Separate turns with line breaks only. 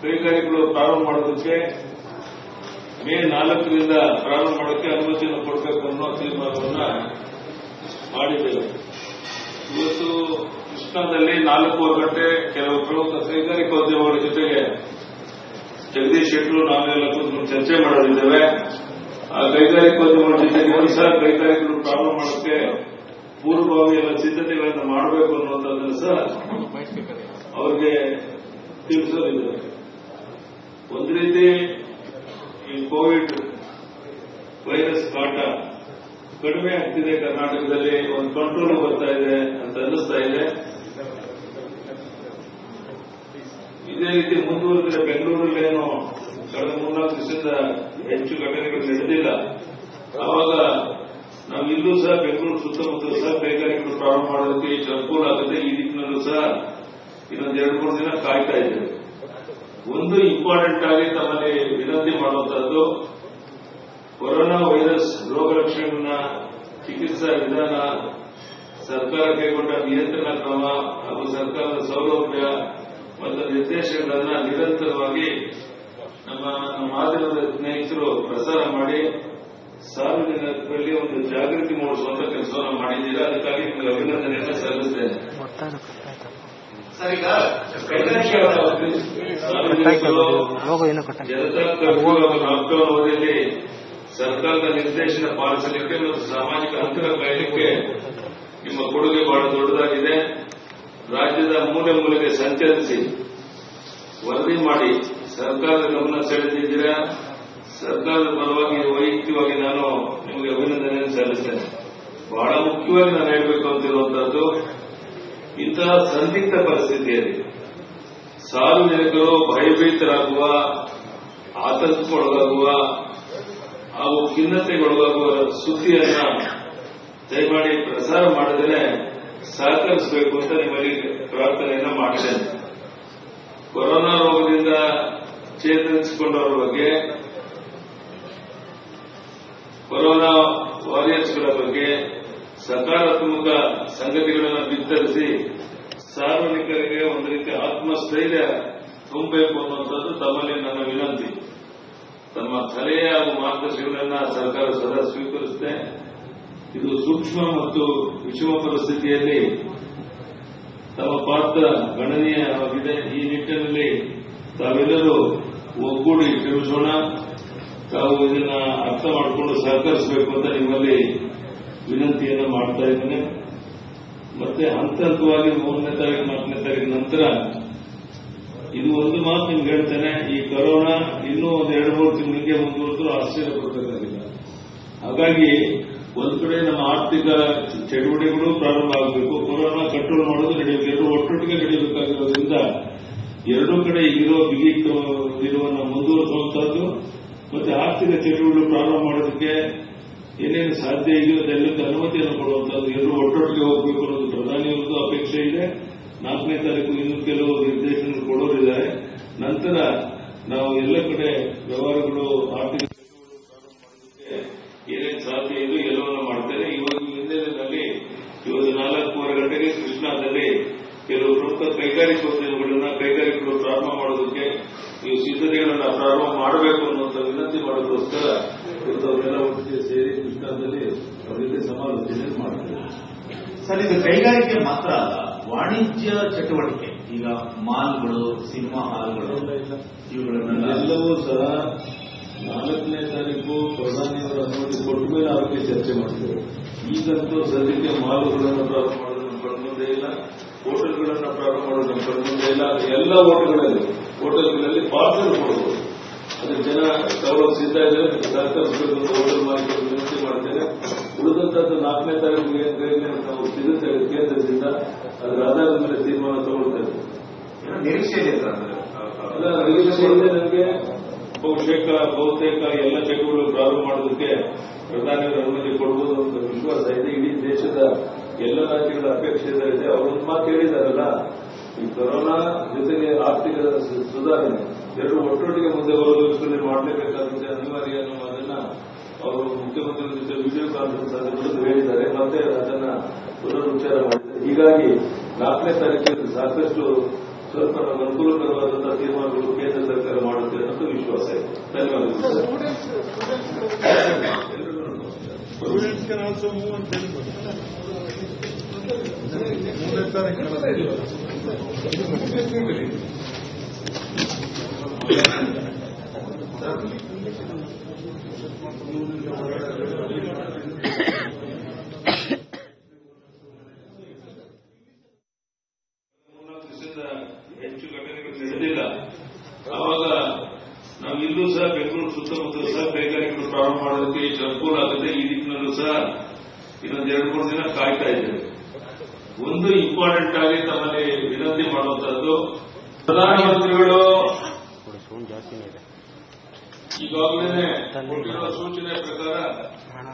ಕೈಗಾರಿಕೆಗಳು ಪ್ರಾರಂಭ ಮಾಡೋದಕ್ಕೆ ಮೇ ನಾಲ್ಕರಿಂದ ಪ್ರಾರಂಭ ಮಾಡೋಕ್ಕೆ ಅನುಮತಿಯನ್ನು ಕೊಡಬೇಕು ಅನ್ನೋ ತೀರ್ಮಾನವನ್ನ ಮಾಡಿದ್ದೇವೆ. ಇವತ್ತು ಕೃಷ್ಣದಲ್ಲಿ ನಾಲ್ಕೂವರೆ ಗಂಟೆ ಕೆಲವು ಪ್ರಮುಖ ಕೈಗಾರಿಕೋದ್ಯಮಗಳ ಜೊತೆಗೆ ಜಗದೀಶ್ ಶೆಟ್ಟರು ನಾವೆಲ್ಲ ಕೂತ್ಕೊಂಡು ಚರ್ಚೆ ಮಾಡಲಿದ್ದೇವೆ ಆ ಕೈಗಾರಿಕೋದ್ಯಮಗಳ ಜೊತೆಗೆ ಒಂದು ಸಹ ಕೈಗಾರಿಕೆಗಳು ಪ್ರಾರಂಭ ಮಾಡೋಕ್ಕೆ ಪೂರ್ವಭಾವಿ ಎಲ್ಲ ಸಿದ್ಧತೆಗಳನ್ನು ಮಾಡಬೇಕು ಅನ್ನುವಂಥದ್ದನ್ನು ಸಹ ಅವ್ರಿಗೆ ತಿಳಿಸೋದಿದೆ ಒಂದು ರೀತಿ ಈ ಕೋವಿಡ್ ವೈರಸ್ ಕಾಟ ಕಡಿಮೆ ಆಗ್ತಿದೆ ಕರ್ನಾಟಕದಲ್ಲಿ, ಒಂದು ಕಂಟ್ರೋಲ್ ಬರ್ತಾ ಇದೆ ಅಂತ ಅನ್ನಿಸ್ತಾ ಇದೆ. ಇದೇ ರೀತಿ ಮುಂದುವರೆದ್ರೆ ಬೆಂಗಳೂರಲ್ಲೇನೋ ಕಳೆದ ಮೂರ್ನಾಲ್ಕು ದಿವಸದಿಂದ ಹೆಚ್ಚು ಘಟನೆಗಳು ನಡೆದಿಲ್ಲ ಆವಾಗ ನಾವು ಇಲ್ಲೂ ಸಹ ಬೆಂಗಳೂರು ಸುತ್ತಮುತ್ತಲೂ ಸಹ ಕೈಗಾರಿಕೆಗಳು ಪ್ರಾರಂಭ ಮಾಡೋದಕ್ಕೆ ಎಷ್ಟು ಅನುಕೂಲ ಆಗುತ್ತೆ ಈ ದಿಕ್ಕಿನಲ್ಲೂ ಸಹ ಎರಡು ಮೂರು ದಿನ ಕಾಯ್ತಾ ಇದ್ದೇವೆ ಒಂದು ಇಂಪಾರ್ಟೆಂಟ್ ಆಗಿ ತಮ್ಮಲ್ಲಿ ವಿನಂತಿ ಮಾಡುವಂತಹದ್ದು, ಕೊರೋನಾ ವೈರಸ್ ರೋಗ ಲಕ್ಷಣ ಚಿಕಿತ್ಸಾ ವಿಧಾನ ಸರ್ಕಾರ ಕೈಗೊಂಡ ನಿಯಂತ್ರಣ ಕ್ರಮ ಹಾಗೂ ಸರ್ಕಾರದ ಸೌಲಭ್ಯ ಮತ್ತು ನಿರ್ದೇಶನಗಳನ್ನ ನಿರಂತರವಾಗಿ ನಮ್ಮ ನಮ್ಮ ಮಾಧ್ಯಮದ ಸ್ನೇಹಿತರು ಪ್ರಸಾರ ಮಾಡಿ ಸಾರ್ವಜನಿಕರಲ್ಲಿ ಒಂದು ಜಾಗೃತಿ ಮೂಡಿಸುವಂತ ಕೆಲಸವನ್ನು ಮಾಡಿದ್ದೀರಾ? ಅದಕ್ಕಾಗಿ ನಿಮಗೆ ಅಭಿನಂದನೆಯನ್ನು ಸಲ್ಲಿಸ್ತೇನೆ.
ಸರ್ ಈಗ
ಅವಧಿಯಲ್ಲಿ ಸರ್ಕಾರದ ನಿರ್ದೇಶನ ಪಾಲಿಸಲಿಕ್ಕೆ ಮತ್ತು ಸಾಮಾಜಿಕ ಅಂತರ ಕಾಯಲಿಕ್ಕೆ ನಿಮ್ಮ ಕೊಡುಗೆ ಬಹಳ ದೊಡ್ಡದಾಗಿದೆ. ರಾಜ್ಯದ ಮೂಲೆ ಮೂಲೆಗೆ ಸಂಚರಿಸಿ ವರದಿ ಮಾಡಿ ಸರ್ಕಾರದ ಗಮನ ಸೆಳೆದಿದ್ದೀರಾ? ಸರ್ಕಾರದ ಪರವಾಗಿ ವೈಯಕ್ತಿಕವಾಗಿ ನಾನು ನಿಮಗೆ ಅಭಿನಂದನೆಯನ್ನು ಸಲ್ಲಿಸ್ತೇನೆ. ಬಹಳ ಮುಖ್ಯವಾಗಿ ನಾನು ಹೇಳಬೇಕು ಅಂತಿರುವಂತಹದ್ದು ಇಂತಹ ಸಂದಿಗ್ಧ ಪರಿಸ್ಥಿತಿಯಲ್ಲಿ ಸಾರ್ವಜನಿಕರು ಭಯಭೀತರಾಗುವ, ಆತಂಕಕ್ಕೊಳಗಾಗುವ, ಹಾಗೂ ಖಿನ್ನತೆಗೊಳಗಾಗುವ ಸುದ್ದಿಯನ್ನ ದಯಮಾಡಿ ಪ್ರಸಾರ ಮಾಡದೇ ಸಹಕರಿಸಬೇಕು ಅಂತ ನಿಮ್ಮಲ್ಲಿ ಪ್ರಾರ್ಥನೆಯನ್ನ ಮಾಡಿದ್ದೇನೆ. ಕೊರೋನಾ ರೋಗದಿಂದ ಚೇತರಿಸಿಕೊಂಡವರ ಬಗ್ಗೆ, ಕೊರೋನಾ ವಾರಿಯರ್ಸ್ಗಳ ಬಗ್ಗೆ ಸಕಾರಾತ್ಮಕ ಸಂಗತಿಗಳನ್ನು ಬಿತ್ತರಿಸಿ ಸಾರ್ವಜನಿಕರಿಗೆ ಒಂದು ರೀತಿ ಆತ್ಮಸ್ಥೈರ್ಯ ತುಂಬಬೇಕು ಅನ್ನುವಂಥದ್ದು ತಮ್ಮಲ್ಲಿ ನನ್ನ ವಿನಂತಿ. ತಮ್ಮ ಸಲಹೆ ಹಾಗೂ ಮಾರ್ಗದರ್ಶಿಗಳನ್ನ ಸರ್ಕಾರ ಸದಾ ಸ್ವೀಕರಿಸುತ್ತೆ. ಇದು ಸೂಕ್ಷ್ಮ ಮತ್ತು ವಿಷಮ ಪರಿಸ್ಥಿತಿಯಲ್ಲಿ ತಮ್ಮ ಪಾತ್ರ ಗಣನೀಯವಾಗಿದೆ. ಈ ನಿಟ್ಟಿನಲ್ಲಿ ತಾವೆಲ್ಲರೂ ಒಗ್ಗೂಡಿ ಶ್ರಮಿಸೋಣ ತಾವು ಇದನ್ನ ಅರ್ಥ ಮಾಡಿಕೊಂಡು ಸಹಕರಿಸಬೇಕು ಅಂತ ನಿಮ್ಮಲ್ಲಿ ವಿನಂತಿಯನ್ನು ಮಾಡ್ತಾ ಇದ್ದೇನೆ. ಮತ್ತೆ ಹಂತ ಹಂತವಾಗಿ ಮೂರನೇ ತಾರೀಕು, ನಾಲ್ಕನೇ ತಾರೀಕು ನಂತರ ಇದು ಒಂದು ಮಾತು ನಿಮ್ಗೆ ಹೇಳ್ತೇನೆ. ಈ ಕೊರೋನಾ ಇನ್ನೂ ಒಂದು ಎರಡು, ಮೂರು ತಿಂಗಳಿಗೆ ಮುಂದುವರೆದ್ರು ಆಶ್ಚರ್ಯ ಕೊಡಬೇಕಾಗಿಲ್ಲ ಹಾಗಾಗಿ ಒಂದು ಕಡೆ ನಮ್ಮ ಆರ್ಥಿಕ ಚಟುವಟಿಕೆಗಳು ಪ್ರಾರಂಭ ಆಗಬೇಕು. ಕೊರೋನಾ ಕಂಟ್ರೋಲ್ ಮಾಡೋದು ನಡೆಯಬೇಕು. ಎರಡು ಒಟ್ಟೊಟ್ಟಿಗೆ ನಡೆಯಬೇಕಾಗಿರೋದ್ರಿಂದ ಎರಡೂ ಕಡೆ ಇರೋ ಬಿಗಿ ಇರುವನ್ನ ಮುಂದುವರಿಸುವಂತಹದ್ದು. ಮತ್ತೆ ಆರ್ಥಿಕ ಚಟುವಟಿಕೆಗಳು ಪ್ರಾರಂಭ ಮಾಡೋದಕ್ಕೆ ಏನೇನು ಸಾಧ್ಯ ಇದೆಯೋ ಅದೆಲ್ಲಕ್ಕೆ ಅನುಮತಿಯನ್ನು ಕೊಡುವಂತಹದ್ದು ಎಲ್ಲರೂ ಒಟ್ಟೊಟ್ಟಿಗೆ ಹೋಗಬೇಕು ಅನ್ನೋದು ಪ್ರಧಾನಿಯವರದ್ದು ಅಪೇಕ್ಷೆ ಇದೆ. ನಾಲ್ಕನೇ ತಾರೀಕು ಇನ್ನು ಕೆಲವು ನಿರ್ದೇಶನ ಕೊಡೋರಿದ್ದಾರೆ. ನಂತರ ನಾವು ಎಲ್ಲ ಕಡೆ ವ್ಯವಹಾರಗಳು, ಆರ್ಥಿಕ ಏನೇನು ಸಾಧ್ಯ ಇದೆ ಎಲ್ಲವನ್ನ ಮಾಡ್ತೇನೆ. ಇವತ್ತು ಹಿನ್ನೆಲೆಯಲ್ಲಿ ಇವತ್ತು ನಾಲ್ಕೂವರೆ ಗಂಟೆಗೆ ಕೃಷ್ಣಾದಲ್ಲಿ ಕೆಲವು ಪ್ರಮುಖ ಕೈಗಾರಿಕೋದ್ಯಮಗಳನ್ನ ಕೈಗಾರಿಕೆಗಳು ಪ್ರಾರಂಭ ಮಾಡೋದಕ್ಕೆ ಈ ಸಿದ್ಧತೆಗಳನ್ನು ಪ್ರಾರಂಭ ಮಾಡಬೇಕು ಅನ್ನುವಂಥ ವಿನಂತಿ ಮಾಡೋದಕ್ಕೋಸ್ಕರ ಇವತ್ತು ಅವರೆಲ್ಲ ಒಟ್ಟಿಗೆ ಸೇರಿ ಕೃಷ್ಣಾದಲ್ಲಿ ಅವರಿಗೆ ಸಮಾಲೋಚನೆ ಮಾಡುತ್ತೇವೆ
ಸರ್ ಇದು ಕೈಗಾರಿಕೆ ಮಾತ್ರ ಅಲ್ಲ ವಾಣಿಜ್ಯ ಚಟುವಟಿಕೆ. ಈಗ ಮಾಲ್ಗಳು ಸಿನಿಮಾ ಹಾಲ್ಗಳು ಇವುಗಳನ್ನೆಲ್ಲ
ಎಲ್ಲವೂ ಸಹ ನಾಲ್ಕನೇ ತಾರೀಕು ಪ್ರಧಾನಿಯವರ ಅನುಮತಿ ಕೊಟ್ಟ ಮೇಲೆ ಅವರಿಗೆ ಚರ್ಚೆ ಮಾಡ್ತೇವೆ. ಈಗಂತೂ ಸದ್ಯಕ್ಕೆ ಮಾಲುಗಳನ್ನು ಪ್ರಾರಂಭ ಮಾಡೋದು ನಮ್ಮ ಇಲ್ಲ. ಹೋಟೆಲ್ಗಳನ್ನು ಪ್ರಾರಂಭ ಮಾಡೋದು ನಮ್ಮ ಕಣ್ಮುಂದೆ ಇಲ್ಲ ಎಲ್ಲ ಹೋಟೆಲ್ಗಳಲ್ಲಿ ಹೋಟೆಲ್ಗಳಲ್ಲಿ ಪಾರ್ಸಲ್ ಕೊಡಬಹುದು ಅದು ಜನ ತಗೊಳ್ಳೋಕೆ ಸಿದ್ಧ ಇದ್ದಾರೆ ಸರ್ಕಾರದ ಹೋಟೆಲ್ ಮಾಲೀಕರು ವಿನಂತಿ ಮಾಡ್ತೇನೆ ಉಳಿದಂತದ್ದು ನಾಲ್ಕನೇ ತಾರೀಕು ಏನು ಕೈಗೆ ನಾವು ಸಿಗುತ್ತೆ ಕೇಂದ್ರದಿಂದ ಅದರ ಆಧಾರದ ಮೇಲೆ ತೀರ್ಮಾನ ತಗೊಳ್ತೇವೆ
ಏನೋ ನಿರೀಕ್ಷೆ ಇದೆ
ಅಲ್ಲ ನಿರೀಕ್ಷೆ ಇದೆ ನನಗೆ ಬಹುಶೇಕ ಬಹುತೇಕ ಎಲ್ಲ ಚಟುವಟಿಕೆಗಳು ಪ್ರಾರಂಭ ಮಾಡೋದಕ್ಕೆ ಪ್ರಧಾನಿಯವರ ಅನುಮತಿ ಕೊಡಬಹುದು ಅಂತ ವಿಶ್ವಾಸ ಇದೆ. ಇಡೀ ದೇಶದ ಎಲ್ಲ ರಾಜ್ಯಗಳ ಅಪೇಕ್ಷೆ ಇದೆ ಅವರೊಂದು ಮಾತು ಹೇಳಿದಾರಲ್ಲ ಈ ಕೊರೋನಾ ಜೊತೆಗೆ ಆರ್ಥಿಕ ಸುಧಾರಣೆ ಎರಡು ಒಟ್ಟೊಟ್ಟಿಗೆ ಮುಂದೆ ಬರೋದಕ್ಕೋಸ್ಕರ ಮಾಡಲೇಬೇಕಾಗುತ್ತೆ ಅನಿವಾರ್ಯ ಅನ್ನುವುದನ್ನ ಅವರು ಮುಖ್ಯಮಂತ್ರಿಗಳ ಜೊತೆ ವಿಡಿಯೋ ಕಾನ್ಫರೆನ್ಸ್ ಅಲ್ಲಿ ಕುರಿತು ಹೇಳಿದ್ದಾರೆ. ಮತ್ತೆ ಅದನ್ನ ಪುನರುಚ್ಚಾರ ಮಾಡಿದ್ದಾರೆ. ಹೀಗಾಗಿ ನಾಲ್ಕನೇ ತಾರೀಕಿನಲ್ಲಿ ಸಾಕಷ್ಟು ಸ್ವಲ್ಪ ಅನುಕೂಲಕರವಾದಂತಹ ತೀರ್ಮಾನಗಳು ಧನ್ಯವಾದಗಳು.
Students can also move and tell them. ಮೂರನೇ ತಾರೀಕು
ಮೂರ್ನಾಲ್ಕು ದಿವಸದಿಂದ ಹೆಚ್ಚು ಘಟನೆಗಳು ನಡೆದಿಲ್ಲ ಆವಾಗ ನಾವು ಇಲ್ಲೂ ಸಹ ಬೆಂಗಳೂರು ಸುತ್ತಮುತ್ತಲೂ ಸಹ ಕೈಗಾರಿಕೆಗಳು ಪ್ರಾರಂಭ ಮಾಡೋದಕ್ಕೆ ಹೆಚ್ಚು ಅನುಕೂಲ ಆಗುತ್ತೆ ಈ ದಿಕ್ಕಿನಲ್ಲೂ ಸಹ ಇನ್ನೊಂದು ಎರಡು ಮೂರು ದಿನ ಕಾಯ್ತಾ ಇದ್ದೇವೆ ಒಂದು ಇಂಪಾರ್ಟೆಂಟ್ ಆಗಿ ತಮ್ಮಲ್ಲಿ ವಿನಂತಿ ಮಾಡುವಂತಹದ್ದು ಪ್ರಧಾನಮಂತ್ರಿಗಳು ಈಗಾಗಲೇ ಸೂಚನೆ ಪ್ರಕಾರ